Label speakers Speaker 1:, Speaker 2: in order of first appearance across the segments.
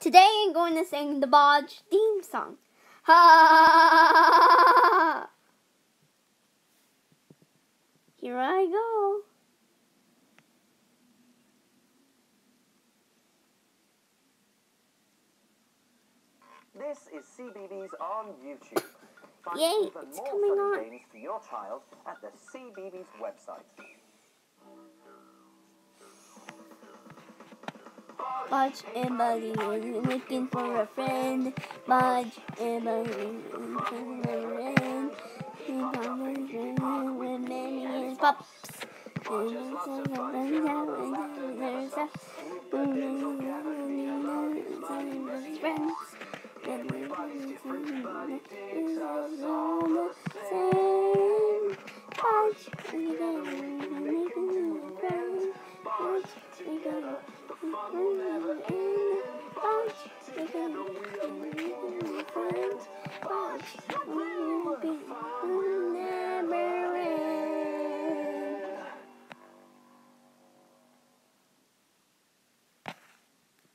Speaker 1: Today I'm going to sing the Boj theme song. Ha! Here I go.
Speaker 2: This is CBeebies on YouTube. Find
Speaker 1: Yay,
Speaker 2: even
Speaker 1: it's
Speaker 2: more
Speaker 1: coming on.
Speaker 2: games for your child at the CBeebies website.
Speaker 1: Boj and Buddy is looking for a friend. Boj and Buddy is looking for a friend. He his with many his pups. And he said, "I'm gonna have a there's a friends.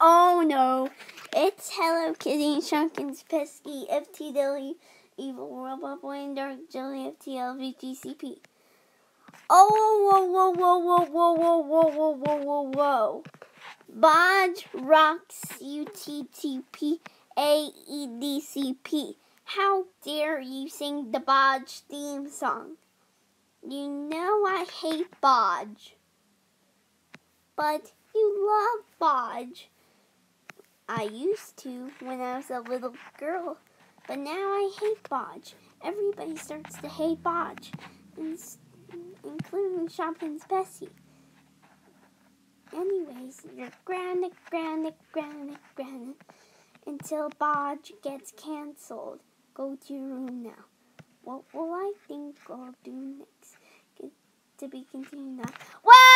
Speaker 1: Oh no, it's Hello Kitty, Shunkins, Pesky, FT Dilly, Evil Robot Boy, and Dark Jelly, FTL, VGCP. Oh, whoa, whoa, whoa, whoa, whoa, whoa, whoa, whoa, whoa, whoa, whoa. Boj rocks UTTP AEDCP. How dare you sing the Boj theme song? You know I hate Boj. But you love Boj. I used to when I was a little girl, but now I hate Boj. Everybody starts to hate Boj, including Shopping's Bessie. Anyways, you're grounded, grounded, grounded, grounded until Boj gets cancelled. Go to your room now. What will I think I'll do next? Get to be continued now. Well!